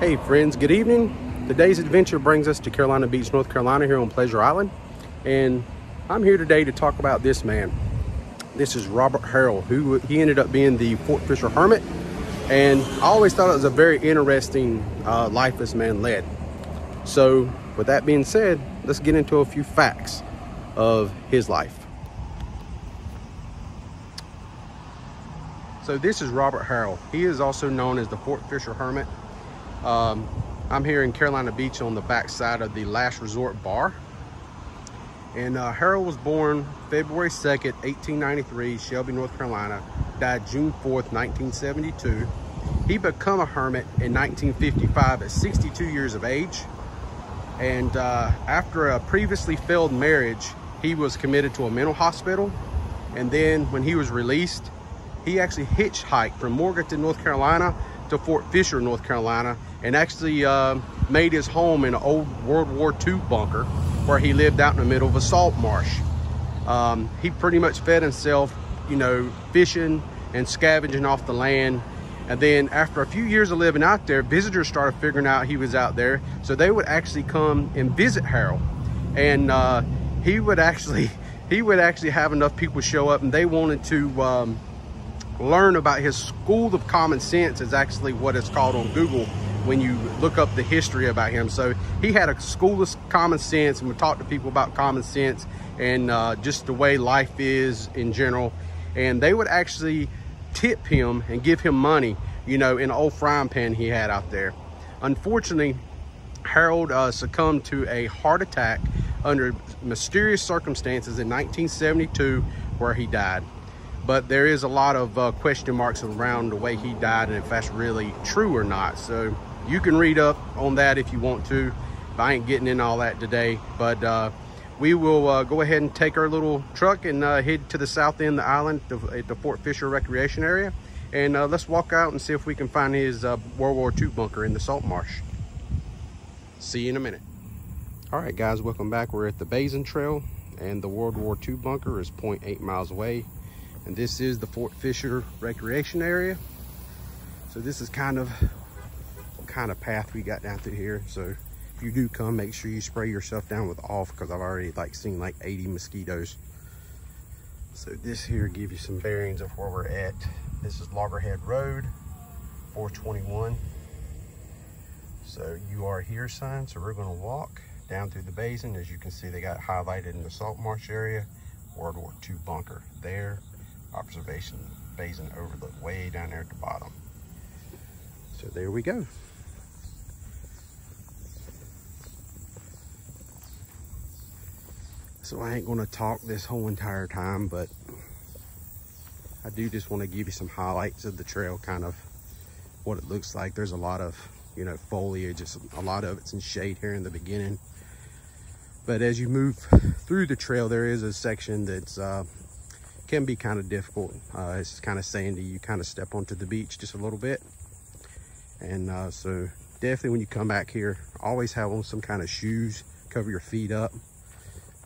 Hey friends, good evening. Today's adventure brings us to Carolina Beach, North Carolina here on Pleasure Island. And I'm here today to talk about this man. This is Robert Harrill, who he ended up being the Fort Fisher Hermit. And I always thought it was a very interesting uh, life this man led. So with that being said, let's get into a few facts of his life. So this is Robert Harrill. He is also known as the Fort Fisher Hermit um, I'm here in Carolina Beach on the backside of the Last Resort Bar. And uh, Harrill was born February 2nd, 1893, Shelby, North Carolina. Died June 4th, 1972. He became a hermit in 1955 at 62 years of age. And uh, after a previously failed marriage, he was committed to a mental hospital. And then when he was released, he actually hitchhiked from Morganton, North Carolina to Fort Fisher, North Carolina, and actually uh, made his home in an old World War II bunker where he lived out in the middle of a salt marsh. Um, he pretty much fed himself, you know, fishing and scavenging off the land. And then after a few years of living out there, visitors started figuring out he was out there. So they would actually come and visit Harrill. And uh, he would actually, he would actually have enough people show up and they wanted to um, learn about his school of common sense is actually what it's called on Google when you look up the history about him. So he had a school of common sense and would talk to people about common sense and uh, just the way life is in general. And they would actually tip him and give him money, you know, in an old frying pan he had out there. Unfortunately, Harrill uh, succumbed to a heart attack under mysterious circumstances in 1972 where he died but there is a lot of uh, question marks around the way he died and if that's really true or not. So you can read up on that if you want to. I ain't getting in all that today, but uh, we will uh, go ahead and take our little truck and uh, head to the south end of the island at the Fort Fisher Recreation Area. And uh, let's walk out and see if we can find his uh, World War II bunker in the salt marsh. See you in a minute. All right, guys, welcome back. We're at the Basin Trail and the World War II bunker is 0.8 miles away and this is the Fort Fisher recreation area so this is kind of kind of path we got down through here. So if you do come make sure you spray yourself down with off because I've already like seen like 80 mosquitoes. So this here gives you some bearings of where we're at. This is Loggerhead Road 421 so you are here sign so we're going to walk down through the basin. As you can see they got highlighted in the salt marsh area. World War II bunker there. Observation basin overlook way down there at the bottom. So there we go. So I ain't gonna talk this whole entire time, but I do just wanna give you some highlights of the trail, kind of what it looks like. There's a lot of, you know, foliage, it's a lot of it's in shade here in the beginning. But as you move through the trail, there is a section that's uh, can be kind of difficult. Uh, it's kind of sandy. You kind of step onto the beach just a little bit. And uh, so definitely when you come back here, always have on some kind of shoes, cover your feet up.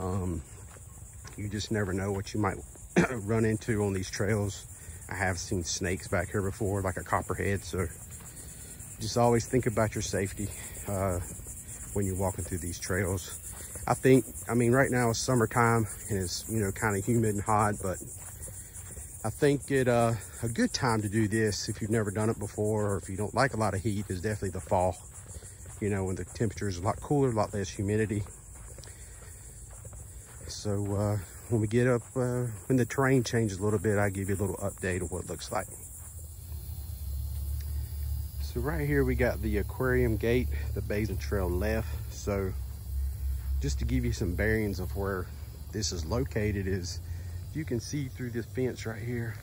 Um, you just never know what you might run into on these trails. I have seen snakes back here before, like a copperhead. So just always think about your safety uh, when you're walking through these trails. I think, I mean, right now it's summertime and it's, you know, kind of humid and hot, but I think it uh, a good time to do this if you've never done it before or if you don't like a lot of heat is definitely the fall. You know, when the temperature is a lot cooler, a lot less humidity. So uh, when we get up, uh, when the terrain changes a little bit, I'll give you a little update of what it looks like. So right here we got the aquarium gate, the Basin Trail left. So just to give you some bearings of where this is located is you can see through this fence right here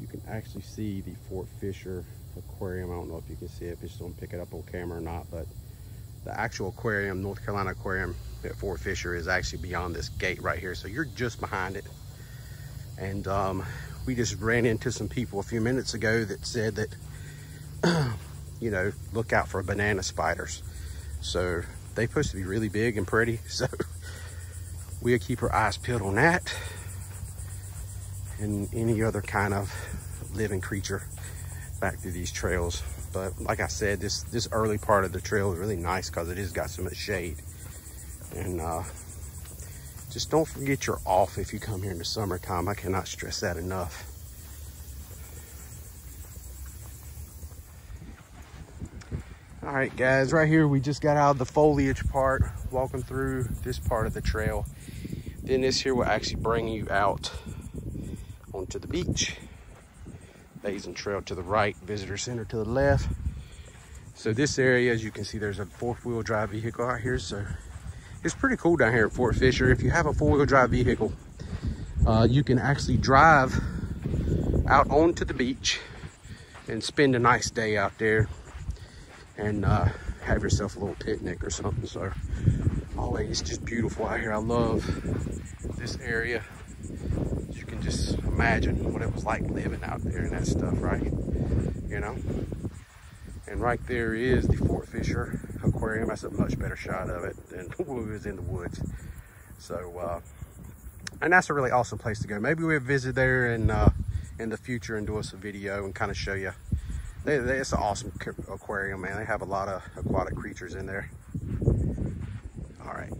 you can actually see the Fort Fisher aquarium I don't know if you can see it if just don't pick it up on camera or not but the actual aquarium North Carolina aquarium at Fort Fisher is actually beyond this gate right here so you're just behind it and um, we just ran into some people a few minutes ago that said that you know look out for banana spiders so they supposed to be really big and pretty. So we'll keep our eyes peeled on that and any other kind of living creature back through these trails. But like I said, this, this early part of the trail is really nice because it has got so much shade. And uh, just don't forget your off if you come here in the summertime. I cannot stress that enough. All right, guys, right here, we just got out of the foliage part, walking through this part of the trail. Then this here will actually bring you out onto the beach. Basin Trail to the right, Visitor Center to the left. So this area, as you can see, there's a four-wheel drive vehicle out here. So it's pretty cool down here at Fort Fisher. If you have a four-wheel drive vehicle, uh, you can actually drive out onto the beach and spend a nice day out there and uh, have yourself a little picnic or something. So, oh, it's just beautiful out here. I love this area You can just imagine what it was like living out there and that stuff, right? You know? And right there is the Fort Fisher Aquarium. That's a much better shot of it than when we was in the woods. So, uh, and that's a really awesome place to go. Maybe we'll visit there in, uh, in the future and do us a video and kind of show you. They, they, it's an awesome aquarium, man. They have a lot of aquatic creatures in there. All right.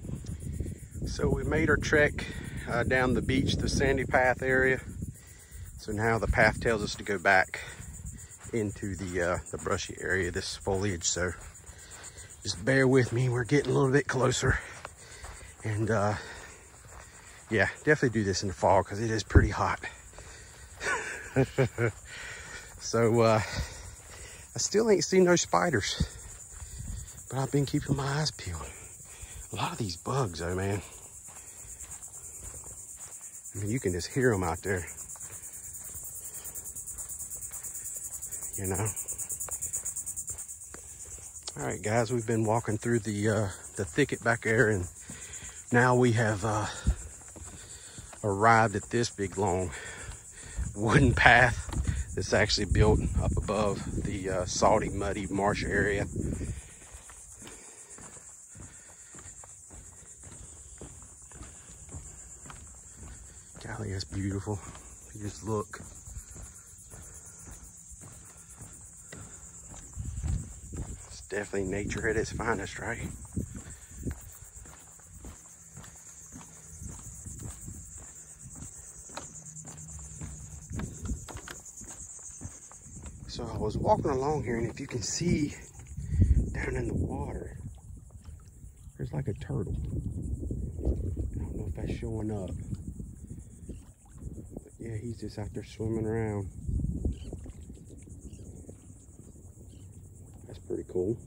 So we made our trek uh, down the beach, the sandy path area. So now the path tells us to go back into the, uh, the brushy area, this foliage. So just bear with me. We're getting a little bit closer. And uh, yeah, definitely do this in the fall because it is pretty hot. so uh, I still ain't seen no spiders, but I've been keeping my eyes peeled. A lot of these bugs though, man. I mean, you can just hear them out there. You know? All right, guys, we've been walking through the uh, the thicket back there, and now we have uh, arrived at this big, long wooden path that's actually built up above the uh, salty, muddy marsh area. Golly, that's beautiful. just look. Definitely nature at its finest, right? So I was walking along here and if you can see down in the water, there's like a turtle. I don't know if that's showing up But yeah, he's just out there swimming around. That's pretty cool.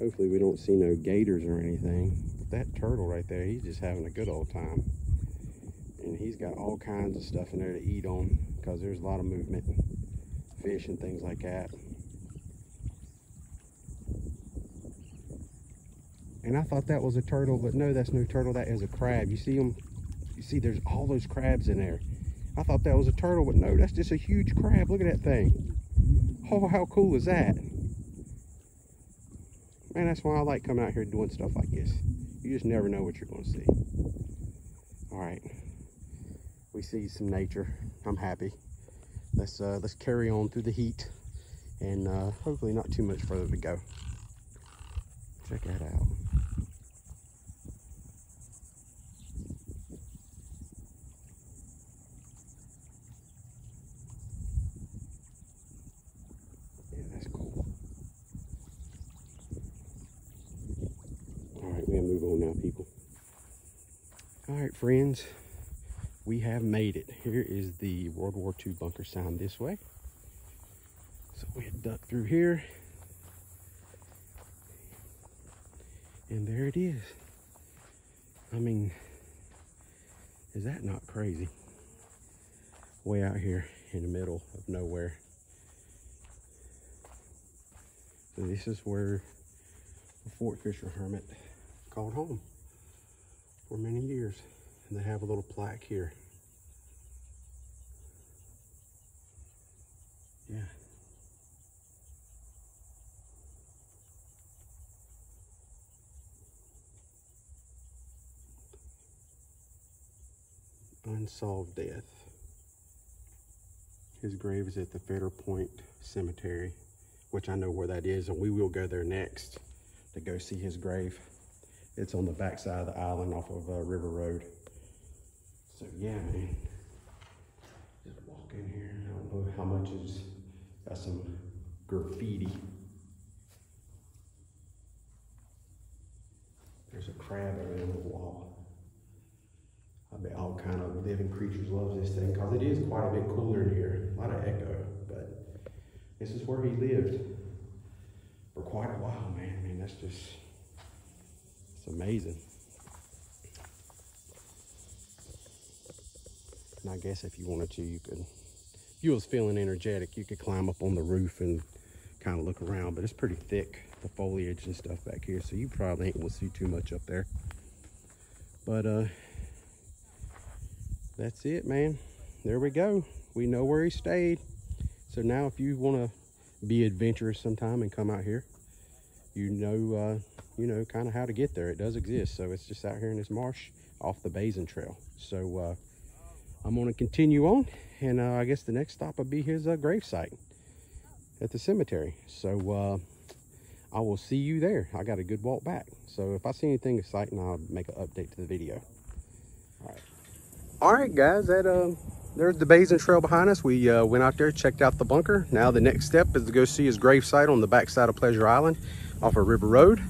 Hopefully we don't see no gators or anything. But that turtle right there, he's just having a good old time. And he's got all kinds of stuff in there to eat on because there's a lot of movement, fish and things like that. And I thought that was a turtle, but no, that's no turtle. That is a crab. You see them? You see there's all those crabs in there. I thought that was a turtle, but no, that's just a huge crab. Look at that thing. Oh, how cool is that? Man, that's why I like coming out here doing stuff like this. You just never know what you're going to see. All right. We see some nature. I'm happy. Let's uh, let's carry on through the heat and uh, hopefully not too much further to go. Check that out. All right, friends, we have made it. Here is the World War II bunker sign this way. So we had ducked through here. And there it is. I mean, is that not crazy? Way out here in the middle of nowhere. So this is where the Fort Fisher Hermit called home for many years. And they have a little plaque here. Yeah. Unsolved death. His grave is at the Federal Point Cemetery, which I know where that is, and we will go there next to go see his grave. It's on the backside of the island off of uh, River Road. So yeah, man. Just walk in here. I don't know how much is got some graffiti. There's a crab over there on the wall. I bet all kind of living creatures love this thing because it is quite a bit cooler in here. A lot of echo, but this is where he lived for quite a while, man. I mean, that's just, it's amazing. And I guess if you wanted to, you could, if you was feeling energetic, you could climb up on the roof and kind of look around, but it's pretty thick, the foliage and stuff back here, so you probably ain't gonna see too much up there. But uh, that's it, man. There we go. We know where he stayed. So now if you want to be adventurous sometime and come out here, you know, uh, you know, kind of how to get there. It does exist. So it's just out here in this marsh off the Basin Trail. So uh, I'm going to continue on. And uh, I guess the next stop will be his uh, grave site at the cemetery. So uh, I will see you there. I got a good walk back. So if I see anything exciting, I'll make an update to the video. All right. All right, guys, that uh, there's the Basin Trail behind us. We uh, went out there, checked out the bunker. Now the next step is to go see his grave site on the backside of Pleasure Island off of River Road.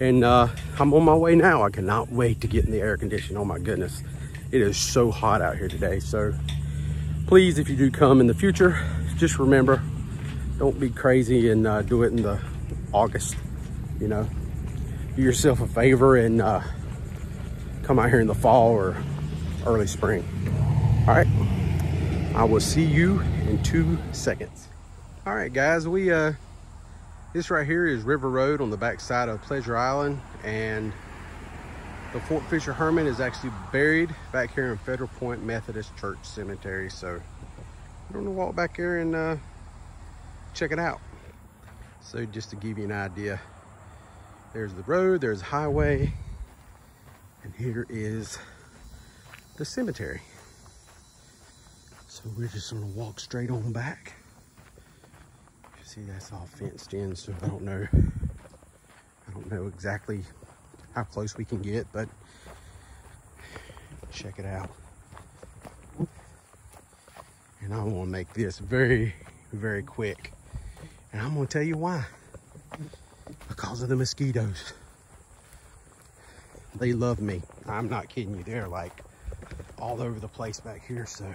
And uh, I'm on my way now. I cannot wait to get in the air conditioning. Oh my goodness. It is so hot out here today. So please, if you do come in the future, just remember, don't be crazy and uh, do it in the August, you know. Do yourself a favor and uh, come out here in the fall or early spring. All right, I will see you in two seconds. All right, guys, we, uh, this right here is River Road on the backside of Pleasure Island and the Fort Fisher Hermit is actually buried back here in Federal Point Methodist Church Cemetery. So I'm gonna walk back here and uh, check it out. So just to give you an idea, there's the road, there's the highway, and here is the cemetery. So we're just gonna walk straight on back. You see, that's all fenced in, so I don't know. I don't know exactly how close we can get, but check it out. And I want to make this very, very quick. And I'm going to tell you why. Because of the mosquitoes. They love me. I'm not kidding you. They're like all over the place back here. So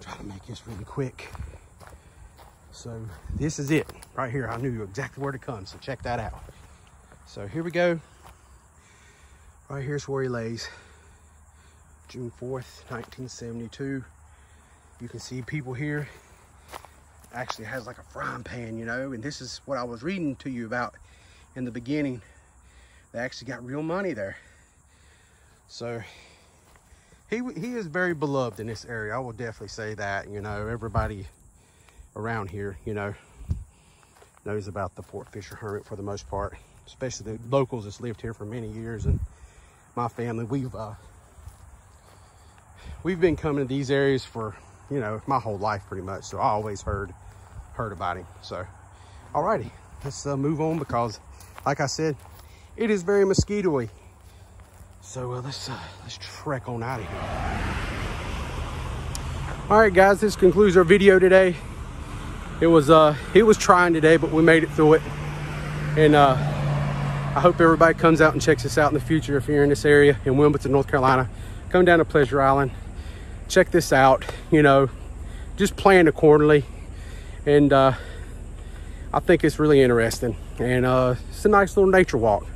try to make this really quick. So this is it right here. I knew exactly where to come. So check that out. So here we go. Right here's where he lays. June 4th, 1972. You can see people here. Actually has like a frying pan, you know, and this is what I was reading to you about in the beginning. They actually got real money there. So he, he is very beloved in this area. I will definitely say that, you know, everybody around here, you know, knows about the Fort Fisher Hermit for the most part, especially the locals that's lived here for many years and my family, we've uh, we've been coming to these areas for, you know, my whole life pretty much. So I always heard heard about him. So, alrighty, let's uh, move on because, like I said, it is very mosquitoy. So uh, let's uh, let's trek on out of here. All right, guys, this concludes our video today. It was uh, it was trying today, but we made it through it. And uh, I hope everybody comes out and checks this out in the future. If you're in this area in Wilmington, North Carolina, come down to Pleasure Island, check this out. You know, just plan accordingly. And uh, I think it's really interesting. And uh, it's a nice little nature walk.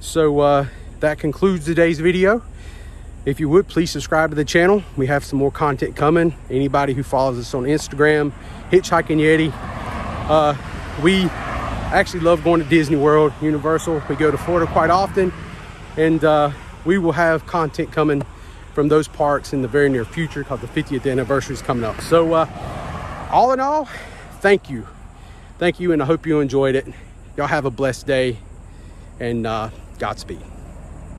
So uh, that concludes today's video. If you would, please subscribe to the channel. We have some more content coming. Anybody who follows us on Instagram, Hitchhiking Yeti, uh, we actually love going to Disney World, Universal. We go to Florida quite often, and uh, we will have content coming from those parks in the very near future because the 50th anniversary is coming up. So uh, all in all, thank you. Thank you, and I hope you enjoyed it. Y'all have a blessed day, and uh, Godspeed.